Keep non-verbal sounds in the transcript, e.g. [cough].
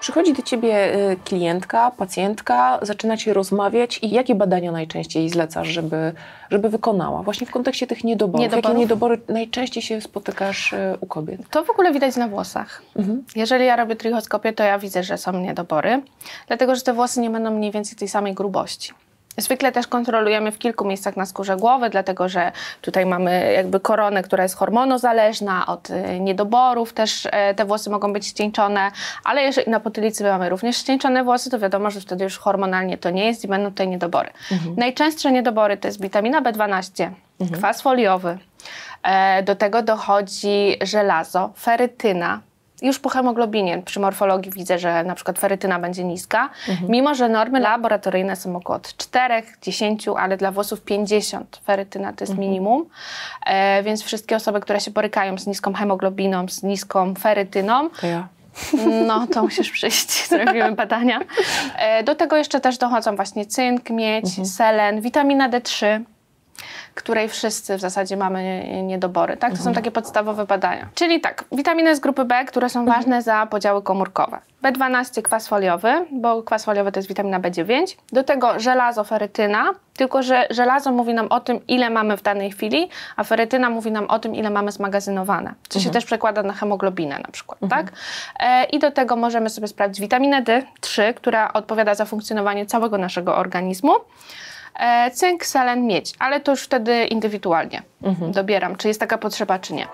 Przychodzi do ciebie y, klientka, pacjentka, zaczynacie rozmawiać i jakie badania najczęściej zlecasz, żeby, żeby wykonała? Właśnie w kontekście tych niedoborów. Niedoborów? Jakie niedobory najczęściej się spotykasz y, u kobiet? To w ogóle widać na włosach. Jeżeli ja robię trichoskopię, to ja widzę, że są niedobory, dlatego że te włosy nie będą mniej więcej tej samej grubości. Zwykle też kontrolujemy w kilku miejscach na skórze głowy, dlatego że tutaj mamy jakby koronę, która jest hormonozależna od y, niedoborów, też e, te włosy mogą być ścieńczone, ale jeżeli na potylicy mamy również ścieńczone włosy, to wiadomo, że wtedy już hormonalnie to nie jest i będą tutaj niedobory. Najczęstsze niedobory to jest witamina B12, kwas foliowy, e, do tego dochodzi żelazo, ferytyna, już po hemoglobinie przy morfologii widzę, że na przykład ferytyna będzie niska, mimo że normy laboratoryjne są około od 4, 10, ale dla włosów 50 ferytyna to jest minimum. E, więc wszystkie osoby, które się borykają z niską hemoglobiną, z niską ferytyną, To ja. no to musisz przyjść, [laughs] zrobimy badania. E, do tego jeszcze też dochodzą właśnie cynk, miedź, selen, witamina D3 której wszyscy w zasadzie mamy niedobory. Tak? To są takie podstawowe badania. Czyli tak, witaminy z grupy B, które są ważne za podziały komórkowe. B12 kwas foliowy, bo kwas foliowy to jest witamina B9. Do tego żelazo, ferytyna, tylko że żelazo mówi nam o tym, ile mamy w danej chwili, a ferytyna mówi nam o tym, ile mamy zmagazynowane. Co się też przekłada na hemoglobinę na przykład. Tak? E, I do tego możemy sobie sprawdzić witaminę D3, która odpowiada za funkcjonowanie całego naszego organizmu. E, cynk, selen, miedź, ale to już wtedy indywidualnie dobieram, czy jest taka potrzeba, czy nie.